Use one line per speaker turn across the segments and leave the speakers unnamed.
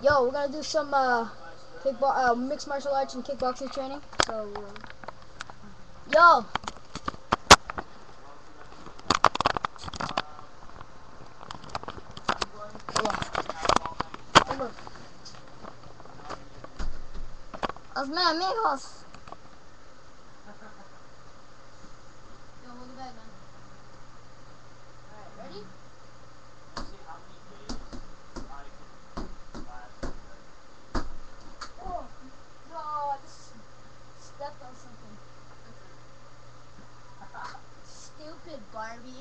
Yo, we're gonna do some uh, uh, mixed martial arts and kickboxing training. So, uh, yo.
Hazme amigos.
Yo, hold the bag, man. Alright, ready? Oh, no, I just stepped on something. Stupid Barbie.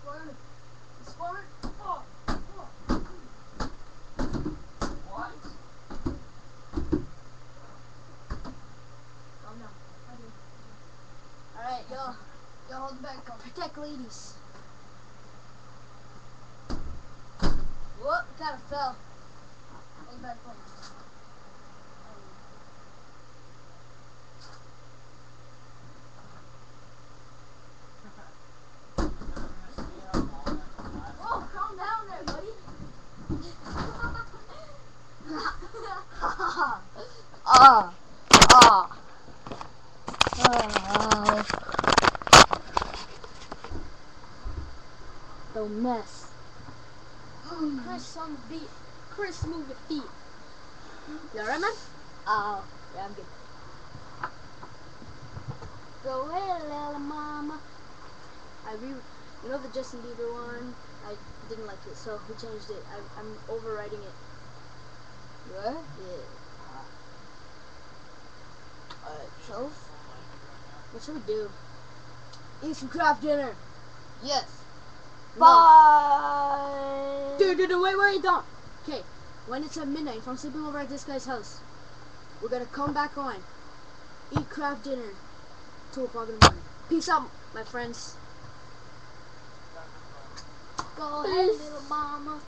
Squirt. Squirt. Oh. oh. Oh no. Alright, yo. Hold the bag. Go protect ladies. Whoop, kinda fell. Hold the bag for me. Oh, calm down there, buddy.
Ah. Ah. Ah. Mess.
Oh, Chris on the beat. Chris move your feet.
You alright, man?
Oh, yeah, I'm good.
Go ahead, little mama. I re, you know the Justin Bieber one. I didn't like it, so we changed it. I, I'm overwriting it.
What?
Yeah.
Uh, uh, alright, so
What should we do?
eat some Kraft Dinner.
Yes.
Bye.
Dude, dude, dude, wait, wait, don't. Okay, when it's at midnight, if I'm sleeping over at this guy's house, we're gonna come back on, eat Kraft Dinner, two o'clock in the morning. Peace out, my friends.
Go ahead, little mama.